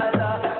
तरफ़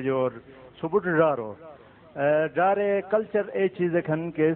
जो सुबुट डारो रे कल्चर ए चीज़ खन के।